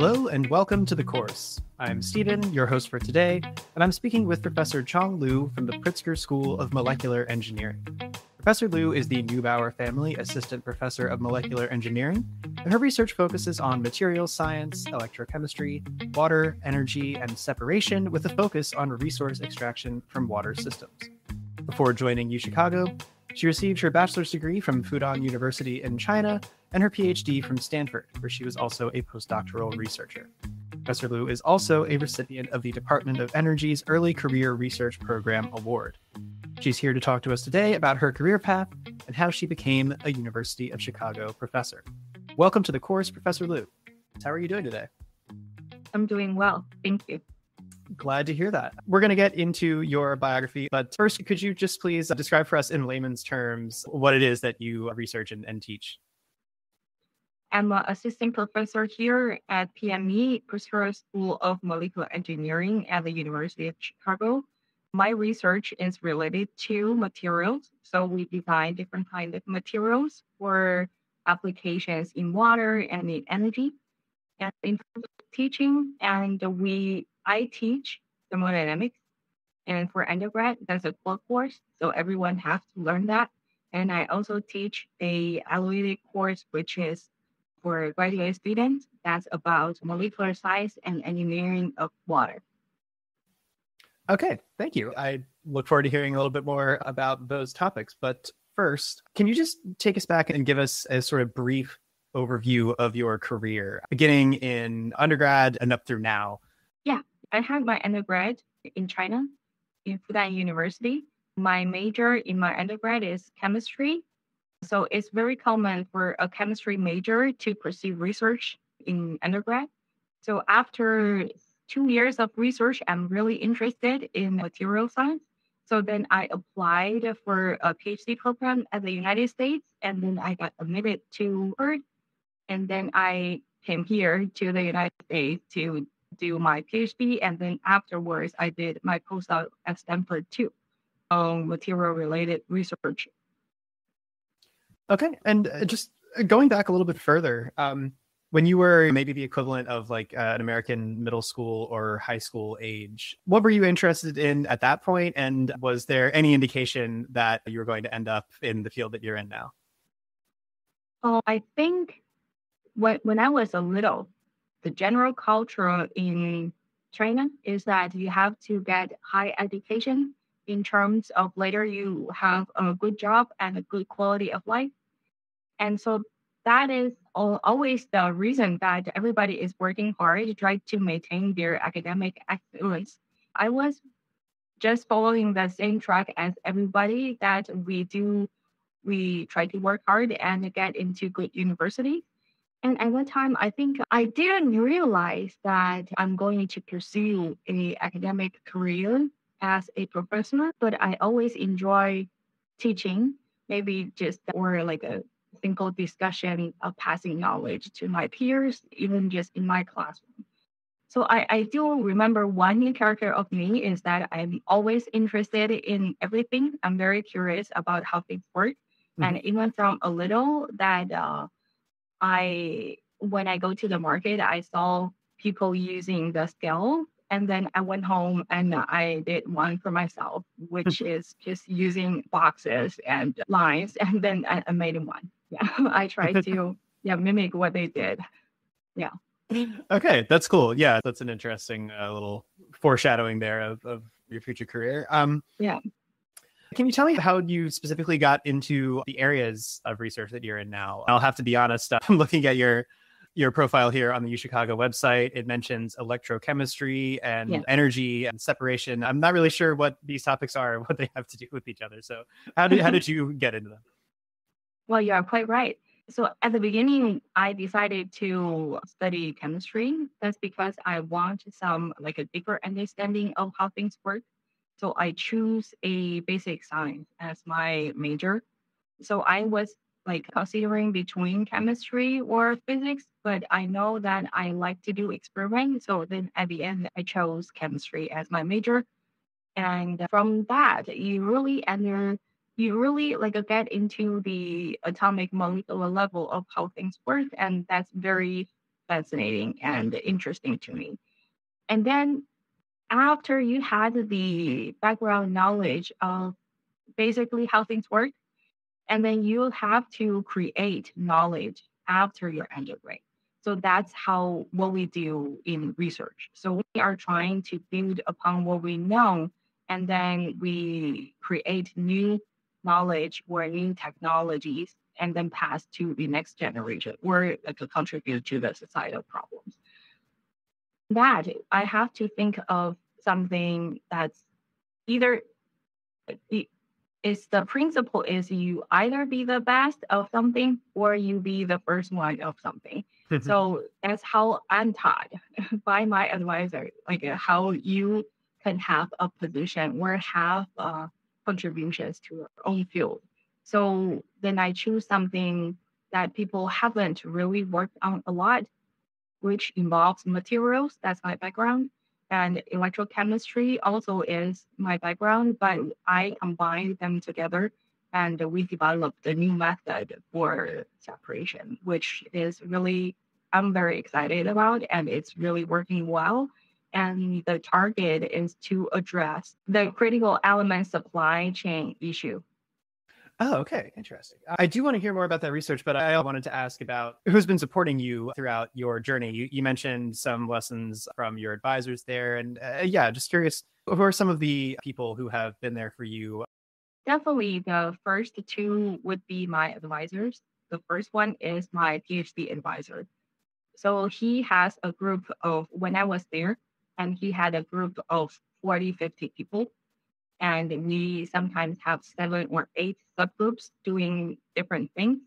Hello and welcome to the course. I'm Stephen, your host for today, and I'm speaking with Professor Chong Liu from the Pritzker School of Molecular Engineering. Professor Liu is the Neubauer Family Assistant Professor of Molecular Engineering, and her research focuses on materials science, electrochemistry, water, energy, and separation with a focus on resource extraction from water systems. Before joining UChicago, she received her bachelor's degree from Fudan University in China and her PhD from Stanford, where she was also a postdoctoral researcher. Professor Liu is also a recipient of the Department of Energy's Early Career Research Program Award. She's here to talk to us today about her career path and how she became a University of Chicago professor. Welcome to the course, Professor Liu. How are you doing today? I'm doing well. Thank you. Glad to hear that. We're going to get into your biography, but first, could you just please describe for us in layman's terms what it is that you research and, and teach? I'm an assistant professor here at PME, Pritzker School of Molecular Engineering at the University of Chicago. My research is related to materials. So we design different kinds of materials for applications in water and in energy. And in teaching, and we I teach thermodynamics. And for undergrad, that's a core course. So everyone has to learn that. And I also teach a analytic course, which is for graduate students. That's about molecular science and engineering of water. Okay, thank you. I look forward to hearing a little bit more about those topics. But first, can you just take us back and give us a sort of brief overview of your career, beginning in undergrad and up through now? Yeah, I had my undergrad in China in Fudan University. My major in my undergrad is chemistry. So it's very common for a chemistry major to pursue research in undergrad. So after two years of research, I'm really interested in material science. So then I applied for a PhD program at the United States, and then I got admitted to Harvard. And then I came here to the United States to do my PhD, and then afterwards I did my postdoc at Stanford too, on material related research. Okay, and uh, just uh, going back a little bit further, um, when you were maybe the equivalent of like uh, an American middle school or high school age, what were you interested in at that point? And was there any indication that you were going to end up in the field that you're in now? Oh, I think when when I was a little, the general culture in China is that you have to get high education in terms of later you have a good job and a good quality of life. And so that is always the reason that everybody is working hard to try to maintain their academic excellence. I was just following the same track as everybody that we do. We try to work hard and get into good university. And at one time, I think I didn't realize that I'm going to pursue a academic career as a professor, but I always enjoy teaching, maybe just or like a simple discussion of passing knowledge to my peers, even just in my classroom. So I, I do remember one character of me is that I'm always interested in everything. I'm very curious about how things work. Mm-hmm. And even from a little that uh, I when I go to the market, I saw people using the scale. And then I went home and I did one for myself, which is just using boxes and lines. And then I, I made one. Yeah, I tried to yeah mimic what they did. Yeah. Okay, that's cool. Yeah, that's an interesting uh, little foreshadowing there of, of your future career. Um, yeah. Can you tell me how you specifically got into the areas of research that you're in now? I'll have to be honest. I'm looking at your your profile here on the UChicago website. It mentions electrochemistry and yeah. energy and separation. I'm not really sure what these topics are and what they have to do with each other. So, how did how did you get into them? Well, you are quite right. So at the beginning, I decided to study chemistry. That's because I want some like a deeper understanding of how things work. So I choose a basic science as my major. So I was like considering between chemistry or physics, but I know that I like to do experiments. So then at the end, I chose chemistry as my major. And from that, you really enter, you really like uh, get into the atomic molecular uh, level of how things work. And that's very fascinating and interesting to me. And then after you had the background knowledge of basically how things work, and then you have to create knowledge after your undergrad. So that's how what we do in research. So we are trying to build upon what we know, and then we create new knowledge or new technologies, and then pass to the next generation or like, contribute to the societal problems. That I have to think of something that's either is the principle is you either be the best of something or you be the first one of something. so that's how I'm taught by my advisor, like how you can have a position or have uh, contributions to your own field. So then I choose something that people haven't really worked on a lot, which involves materials. That's my background and electrochemistry also is my background, but I combine them together and we developed a new method for separation, which is really, I'm very excited about and it's really working well. And the target is to address the critical element supply chain issue Oh, okay. Interesting. I do want to hear more about that research, but I wanted to ask about who's been supporting you throughout your journey. You, you mentioned some lessons from your advisors there. And uh, yeah, just curious, who are some of the people who have been there for you? Definitely the first two would be my advisors. The first one is my PhD advisor. So he has a group of, when I was there, and he had a group of 40, 50 people and we sometimes have seven or eight subgroups doing different things.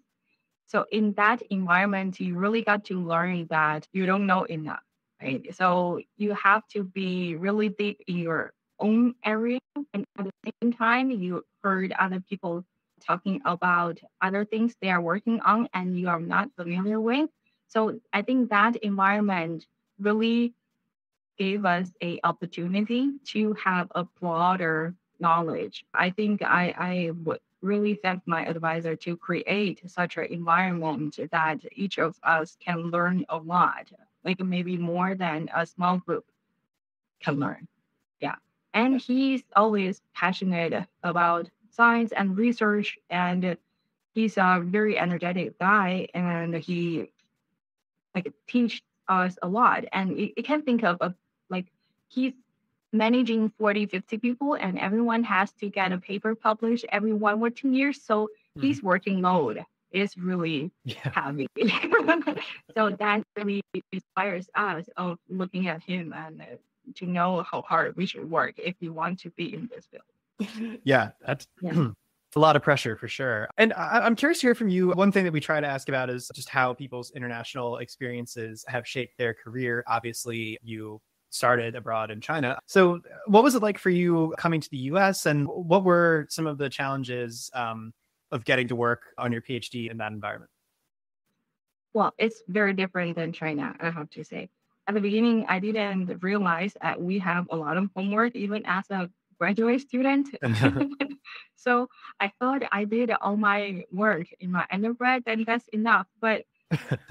So in that environment, you really got to learn that you don't know enough, right? So you have to be really deep in your own area, and at the same time, you heard other people talking about other things they are working on and you are not familiar with. So I think that environment really gave us a opportunity to have a broader knowledge. I think I, I would really thank my advisor to create such an environment that each of us can learn a lot, like maybe more than a small group can learn. Yeah. And he's always passionate about science and research and he's a very energetic guy and he like teach us a lot and you, can think of a he's managing 40, 50 people, and everyone has to get a paper published every one or two years. So mm. his working mode is really yeah. heavy. so that really inspires us of looking at him and uh, to know how hard we should work if we want to be in this field. Yeah, that's yeah. a lot of pressure for sure. And I, am curious to hear from you. One thing that we try to ask about is just how people's international experiences have shaped their career. Obviously, you started abroad in China. So, what was it like for you coming to the US, and what were some of the challenges um, of getting to work on your PhD in that environment? Well, it's very different than China, I have to say. At the beginning, I didn't realize that we have a lot of homework, even as a graduate student. so I thought I did all my work in my undergrad, and that's enough. But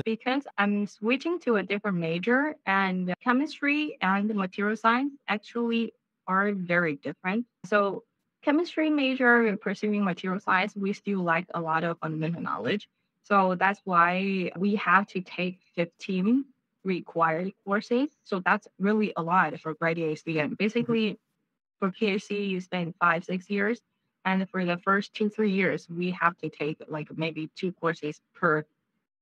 because I'm switching to a different major and chemistry and material science actually are very different. So chemistry major pursuing material science, we still like a lot of fundamental knowledge. So that's why we have to take 15 required courses. So that's really a lot for graduate student. Mm-hmm. Basically, for PhD, you spend five, six years. And for the first two, three years, we have to take like maybe two courses per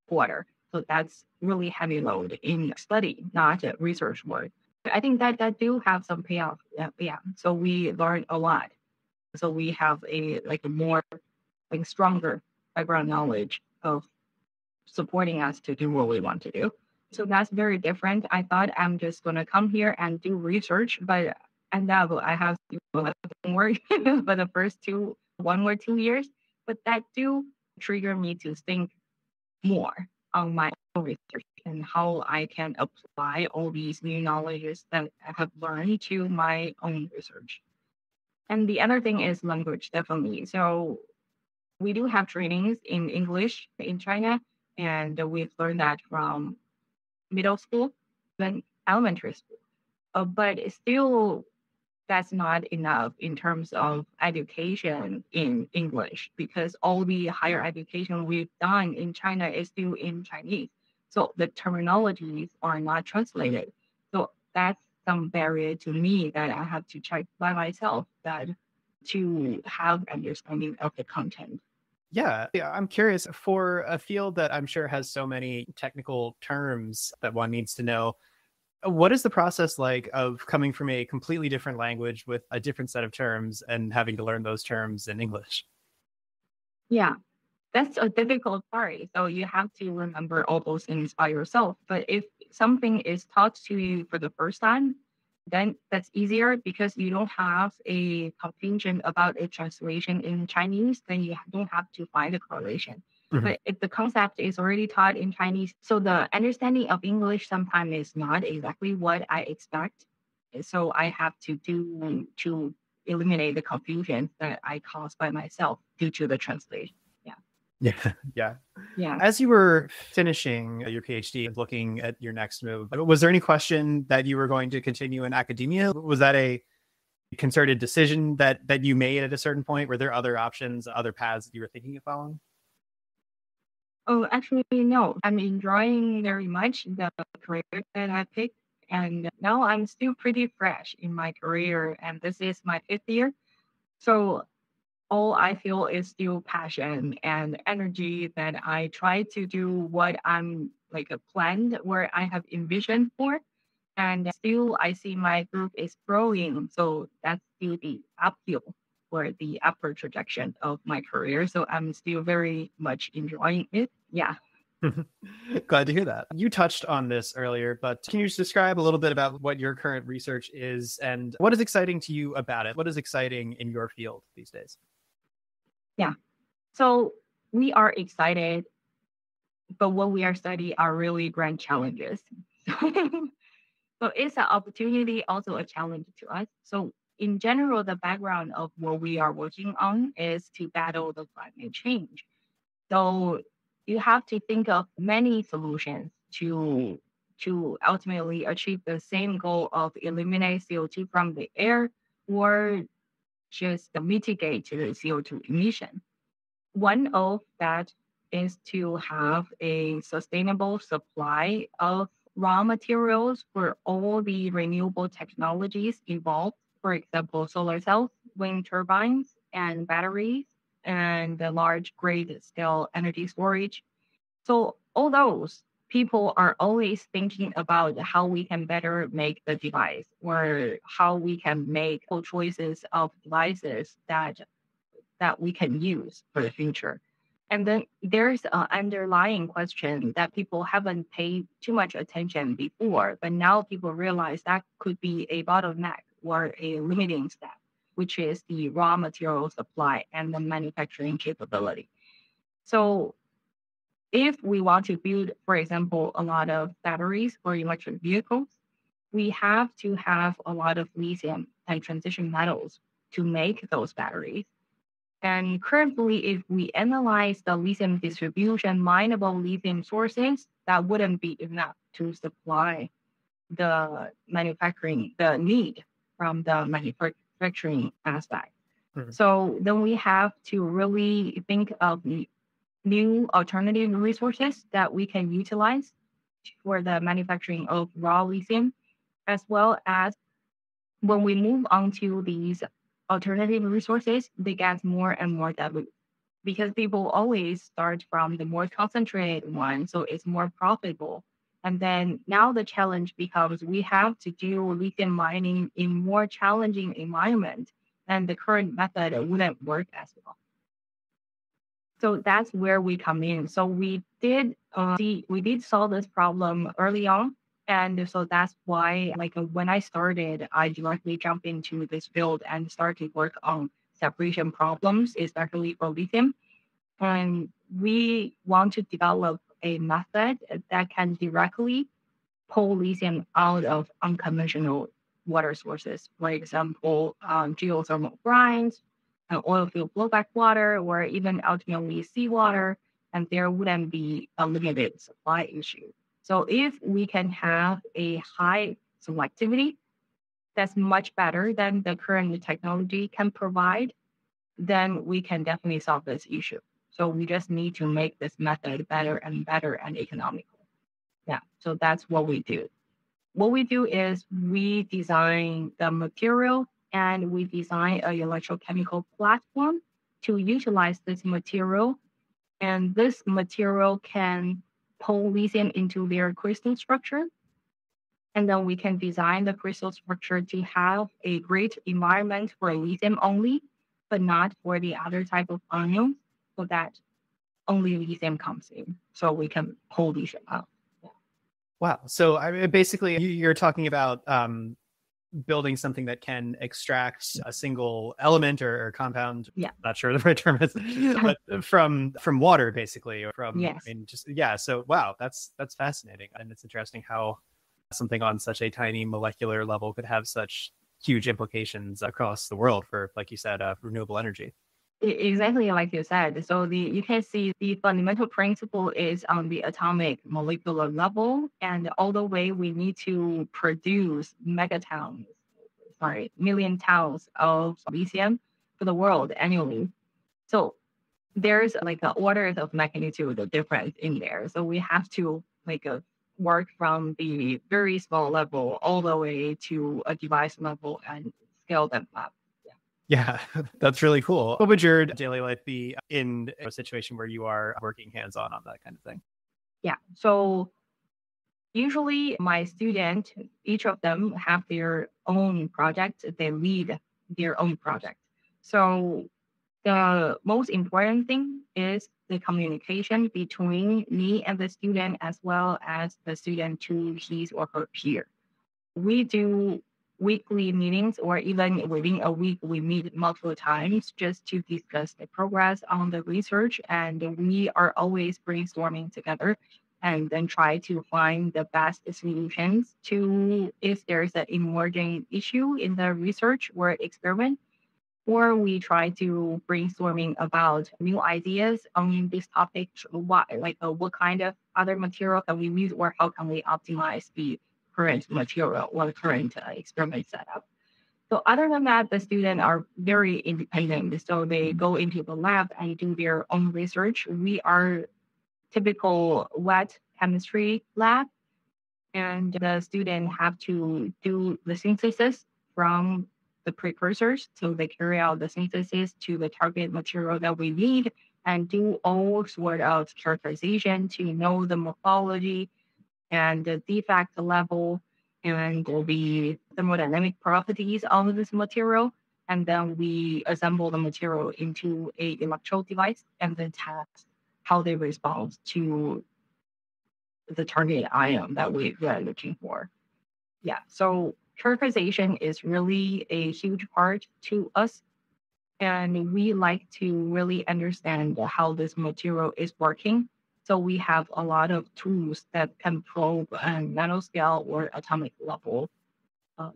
quarter. So that's really heavy load in study, not research work. I think that that do have some payoff. Yeah, yeah. So we learn a lot. So we have a like a more like stronger background knowledge of supporting us to do what we want to do. So that's very different. I thought I'm just gonna come here and do research, but and now I have to homework for the first two one or two years. But that do trigger me to think more on my own research and how I can apply all these new knowledges that I have learned to my own research. And the other thing is language, definitely. So we do have trainings in English in China, and we've learned that from middle school, then elementary school. Uh, but still, that's not enough in terms of education in English because all the higher education we've done in China is still in Chinese. So the terminologies are not translated. So that's some barrier to me that I have to check by myself that to have understanding of the content. Yeah, yeah, I'm curious for a field that I'm sure has so many technical terms that one needs to know. What is the process like of coming from a completely different language with a different set of terms and having to learn those terms in English? Yeah, that's a difficult part. So you have to remember all those things by yourself. But if something is taught to you for the first time, then that's easier because you don't have a confusion about a translation in Chinese, then you don't have to find a correlation. Mm-hmm. But if the concept is already taught in Chinese, so the understanding of English sometimes is not exactly what I expect. So I have to do to eliminate the confusion that I caused by myself due to the translation. Yeah. Yeah. Yeah. Yeah. As you were finishing your PhD and looking at your next move, was there any question that you were going to continue in academia? Was that a concerted decision that that you made at a certain point? Were there other options, other paths that you were thinking of following? Oh, actually, no. I'm enjoying very much the career that I picked. And now I'm still pretty fresh in my career, and this is my fifth year. So all I feel is still passion and energy that I try to do what I'm like a planned where I have envisioned for. And still I see my group is growing. So that's still the uphill for the upper trajectory of my career. So I'm still very much enjoying it. Yeah. Glad to hear that. You touched on this earlier, but can you just describe a little bit about what your current research is and what is exciting to you about it? What is exciting in your field these days? Yeah. So we are excited, but what we are studying are really grand challenges. so it's an opportunity, also a challenge to us. So in general, the background of what we are working on is to battle the climate change. So you have to think of many solutions to to ultimately achieve the same goal of eliminate CO2 from the air or just mitigate the CO2 emission. One of that is to have a sustainable supply of raw materials for all the renewable technologies involved for example, solar cells, wind turbines, and batteries, and the large grid scale energy storage. So all those people are always thinking about how we can better make the device or how we can make choices of devices that that we can use for the future. And then there's an underlying question that people haven't paid too much attention before, but now people realize that could be a bottleneck or a limiting step, which is the raw material supply and the manufacturing capability. So if we want to build, for example, a lot of batteries for electric vehicles, we have to have a lot of lithium and transition metals to make those batteries. And currently, if we analyze the lithium distribution, mineable lithium sources, that wouldn't be enough to supply the manufacturing, the need from the manufacturing aspect. Mm-hmm. So then we have to really think of new alternative resources that we can utilize for the manufacturing of raw lithium, as well as when we move on to these alternative resources, they get more and more dilute because people always start from the more concentrated one, so it's more profitable and then now the challenge becomes we have to do lithium mining in more challenging environment, and the current method wouldn't work as well. So that's where we come in. So we did uh, see we did solve this problem early on, and so that's why like uh, when I started, I directly jumped into this field and started work on separation problems, especially for lithium. And we want to develop a method that can directly pull lithium out of unconventional water sources, for example, um, geothermal brines, uh, oil field blowback water, or even ultimately seawater, and there wouldn't be a limited supply issue. So if we can have a high selectivity that's much better than the current technology can provide, then we can definitely solve this issue. So we just need to make this method better and better and economical. Yeah, so that's what we do. What we do is we design the material and we design a electrochemical platform to utilize this material. And this material can pull lithium into their crystal structure. And then we can design the crystal structure to have a great environment for lithium only, but not for the other type of ions, so that only lithium comes in. So we can pull lithium out. Wow. So I mean, basically, you're talking about um, building something that can extract a single element or, or, compound. Yeah. Not sure the right term is, but from from water, basically, or from. Yes. I mean, just yeah. So wow, that's that's fascinating, and it's interesting how something on such a tiny molecular level could have such huge implications across the world for, like you said, uh, renewable energy. Exactly like you said. So the you can see the fundamental principle is on the atomic molecular level, and all the way we need to produce megatons, sorry, million tons of lithium for the world annually. So there's like the orders of magnitude difference in there. So we have to like a work from the very small level all the way to a device level and scale them up. Yeah, that's really cool. What would your daily life be uh, in a situation where you are working hands on on that kind of thing? Yeah. So usually my student, each of them have their own project. They lead their own project. So the most important thing is the communication between me and the student as well as the student to his or her peer. We do weekly meetings or even within a week we meet multiple times just to discuss the progress on the research. And we are always brainstorming together and then try to find the best solutions to if there's an emerging issue in the research or experiment. Or we try to brainstorming about new ideas on this topic what like uh, what kind of other material can we use or how can we optimize the current material or current uh, experiment setup. So other than that, the students are very independent. So they go into the lab and do their own research. We are typical wet chemistry lab, and the student have to do the synthesis from the precursors. So they carry out the synthesis to the target material that we need and do all sort of characterization to know the morphology and the defect level and the thermodynamic properties of this material. And then we assemble the material into a electrode device and then test how they respond to the target ion that we are looking for. Yeah, so characterization is really a huge part to us. And we like to really understand how this material is working so we have a lot of tools that can probe and nanoscale or atomic level uh,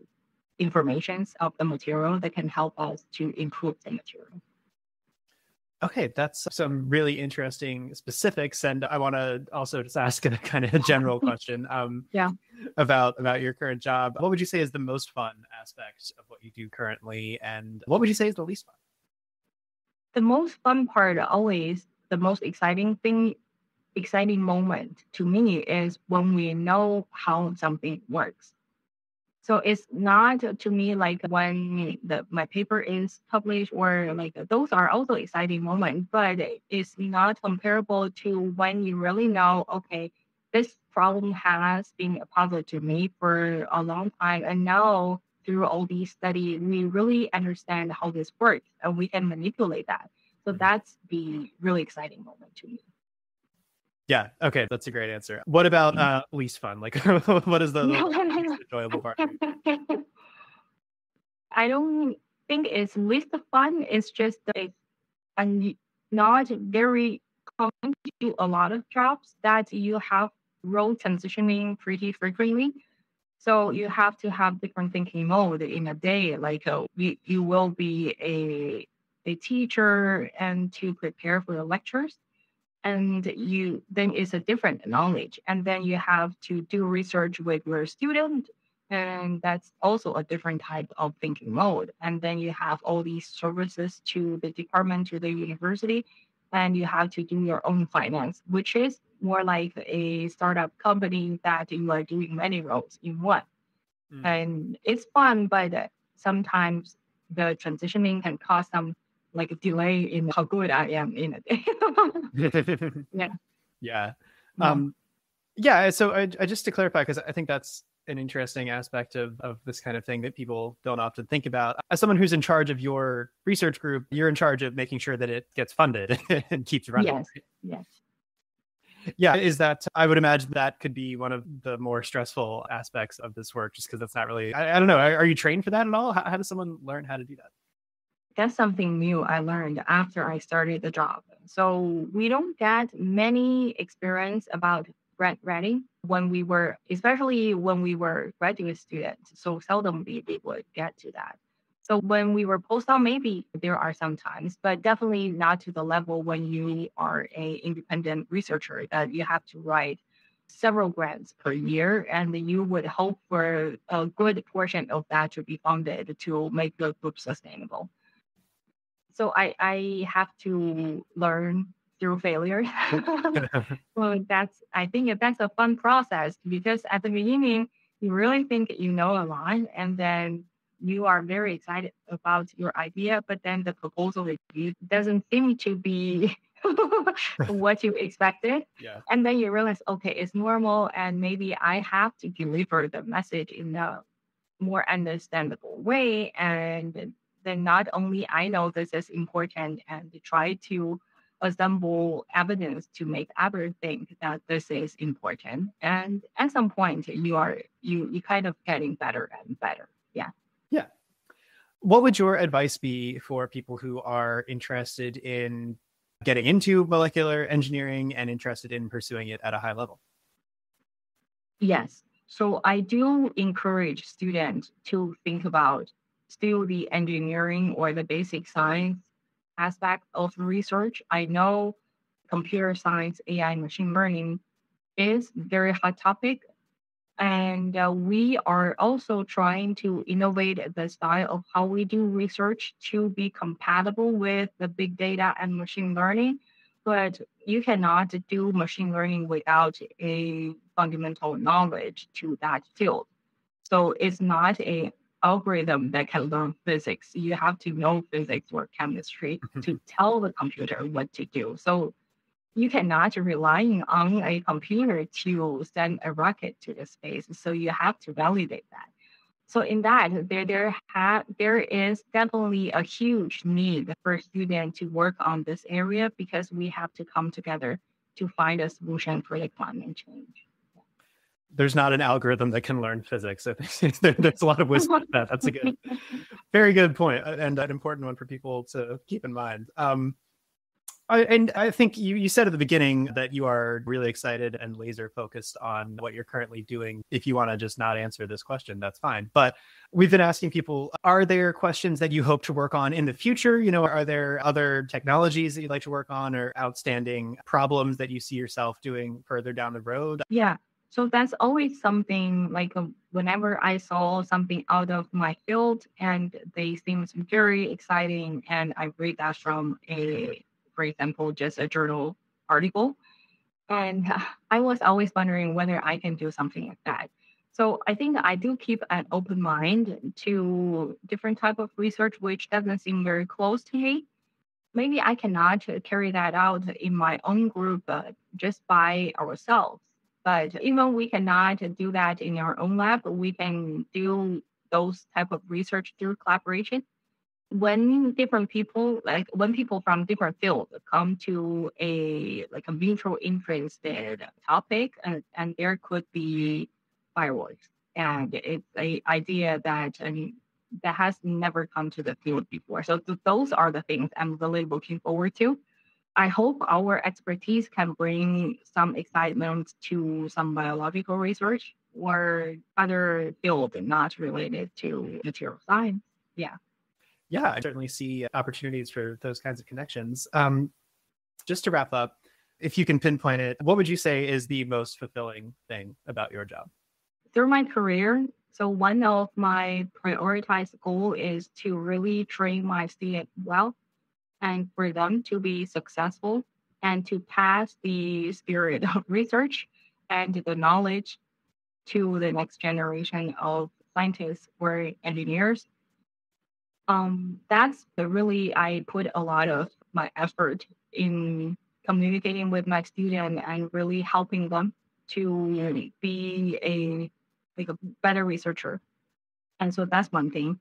informations of the material that can help us to improve the material. Okay, that's some really interesting specifics, and I want to also just ask a kind of general question. Um, yeah. About about your current job, what would you say is the most fun aspect of what you do currently, and what would you say is the least fun? The most fun part, always the most exciting thing, exciting moment to me is when we know how something works. So it's not to me like when the my paper is published or like those are also exciting moments, but it's not comparable to when you really know, okay, this problem has been a puzzle to me for a long time. And now through all these studies, we really understand how this works and we can manipulate that. So mm-hmm. that's the really exciting moment to me. Yeah. Okay. That's a great answer. What about uh, least fun? Like, what is the, the enjoyable part? I don't think it's least fun. It's just it's and not very common to do a lot of jobs that you have role transitioning pretty frequently. So you have to have different thinking mode in a day. Like uh, we, you will be a a teacher and to prepare for the lectures and you then it's a different knowledge. And then you have to do research with your student and that's also a different type of thinking mode. And then you have all these services to the department to the university and you have to do your own finance which is more like a startup company that you are doing many roles in one. Mm. and it's fun but sometimes the transitioning can cause some like a delay in how good I am in it. yeah. Yeah. Um, yeah. So I, I just to clarify, because I think that's an interesting aspect of, of this kind of thing that people don't often think about. As someone who's in charge of your research group, you're in charge of making sure that it gets funded and keeps running. Yes. Yes. Yeah, is that I would imagine that could be one of the more stressful aspects of this work, just because that's not really. I, I don't know. Are, are, you trained for that at all? How, how does someone learn how to do that? That's something new I learned after I started the job. So we don't get many experience about grant writing when we were, especially when we were graduate students. So seldom we, we would get to that. So when we were postdoc, maybe there are some times, but definitely not to the level when you are a independent researcher that you have to write several grants per year, and you would hope for a good portion of that to be funded to make the group sustainable so I, I have to learn through failure. well, that's I think that's a fun process because at the beginning you really think you know a lot, and then you are very excited about your idea, but then the proposal doesn't seem to be what you expected. Yeah. And then you realize, okay, it's normal, and maybe I have to deliver the message in a more understandable way, and then not only I know this is important and try to assemble evidence to make others think that this is important. And at some point you are you you kind of getting better and better. Yeah. Yeah. What would your advice be for people who are interested in getting into molecular engineering and interested in pursuing it at a high level? Yes. So I do encourage students to think about still the engineering or the basic science aspect of research. I know computer science, AI, machine learning is very hot topic. And uh, we are also trying to innovate the style of how we do research to be compatible with the big data and machine learning. But you cannot do machine learning without a fundamental knowledge to that field. So it's not a algorithm that can learn physics. You have to know physics or chemistry to tell the computer what to do. So you cannot rely on a computer to send a rocket to the space. So you have to validate that. So in that, there there ha- there is definitely a huge need for students to work on this area because we have to come together to find a solution for the climate change there's not an algorithm that can learn physics. there, there's a lot of wisdom in that. That's a good, very good uh, and an important one for people to keep in mind. Um, I, and I think you, you said at the beginning that you are really excited and laser focused on what you're currently doing. If you want to just not answer this question, that's fine. But we've been asking people, are there questions that you hope to work on in the future? You know, are there other technologies that you'd like to work on or outstanding problems that you see yourself doing further down the road? Yeah. So that's always something like uh, whenever I saw something out of my field and they seem very exciting, and I read that from a, for example, just a journal article, and I was always wondering whether I can do something like that. So I think I do keep an open mind to different type of research which doesn't seem very close to me. Maybe I cannot carry that out in my own group uh, just by ourselves but even we cannot do that in our own lab, we can do those type of research through collaboration. When different people, like when people from different fields come to a like a mutual interested topic, and, and there could be fireworks, and it's a idea that and that has never come to the field before. So th- those are the things I'm really looking forward to. I hope our expertise can bring some excitement to some biological research or other field not related to material science. Yeah. Yeah, I certainly see opportunities for those kinds of connections. Um, just to wrap up, if you can pinpoint it, what would you say is the most fulfilling thing about your job? Through my career, so one of my prioritized goal is to really train my student well and for them to be successful and to pass the spirit of research and the knowledge to the next generation of scientists or engineers. Um, that's the really I put a lot of my effort in communicating with my student and really helping them to be a like a better researcher. And so that's one thing.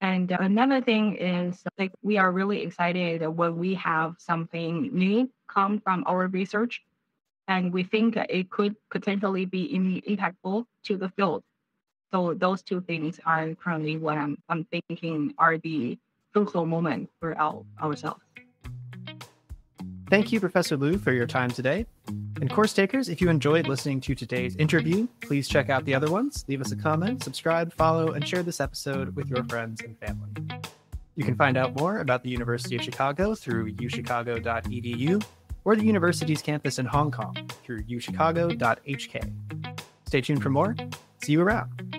And another thing is like we are really excited when we have something new come from our research and we think it could potentially be impactful to the field. So those two things are currently what I'm, I'm thinking are the crucial moment for our, ourselves. Thank you, Professor Liu, for your time today. And course takers, if you enjoyed listening to today's interview, please check out the other ones, leave us a comment, subscribe, follow, and share this episode with your friends and family. You can find out more about the University of Chicago through uchicago.edu or the university's campus in Hong Kong through uchicago.hk. Stay tuned for more. See you around.